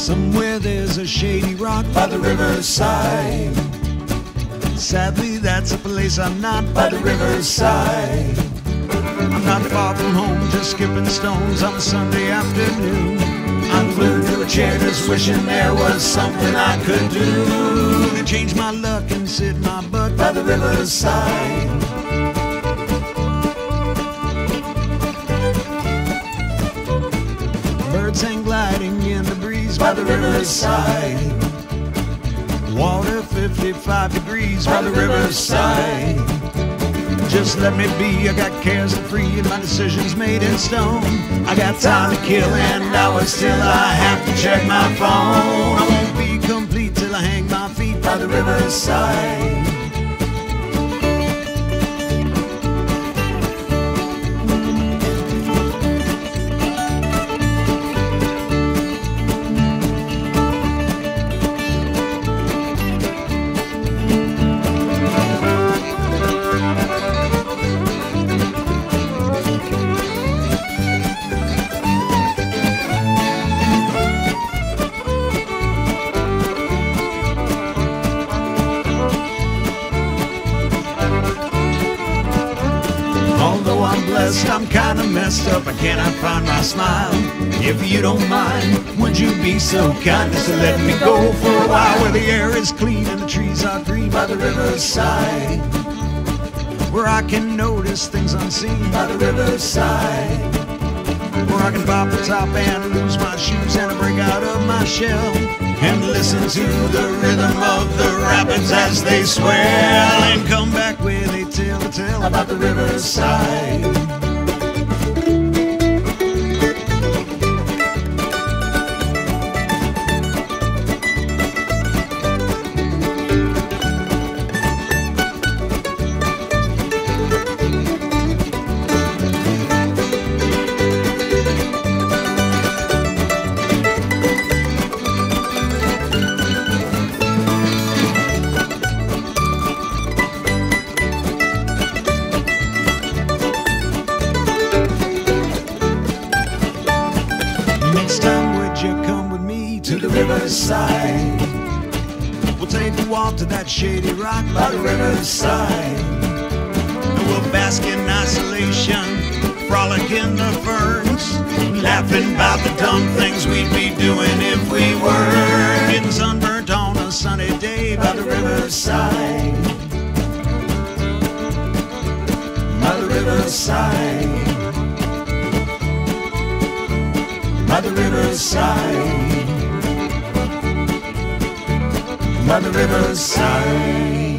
Somewhere there's a shady rock by the riverside. Sadly, that's a place I'm not by the riverside. I'm not far from home, just skipping stones on a Sunday afternoon. I'm glued to a chair, just wishing there was something I could do to change my luck and sit my butt by the riverside. Birds hang gliding in the breeze by the riverside. Water 55 degrees by the riverside. Just let me be, I got cares to free and my decisions made in stone. I got time to kill and hours till I have to check my phone. I won't be complete till I hang my feet by the riverside. I'm blessed, I'm kinda messed up. I cannot find my smile. If you don't mind, would you be so kind as to let me go for a while where the air is clean and the trees are green by the riverside? Where I can notice things unseen by the riverside. Where I can pop the top and lose my shoes and break out of my shell and listen to the rhythm of the rapids as they swell and about the riverside. Riverside? We'll take a walk to that shady rock by the riverside. And we'll bask in isolation, frolic in the ferns, laughing about the dumb things we'd be doing if we were getting sunburnt on a sunny day by the riverside. By the riverside. by the riverside, by the riverside.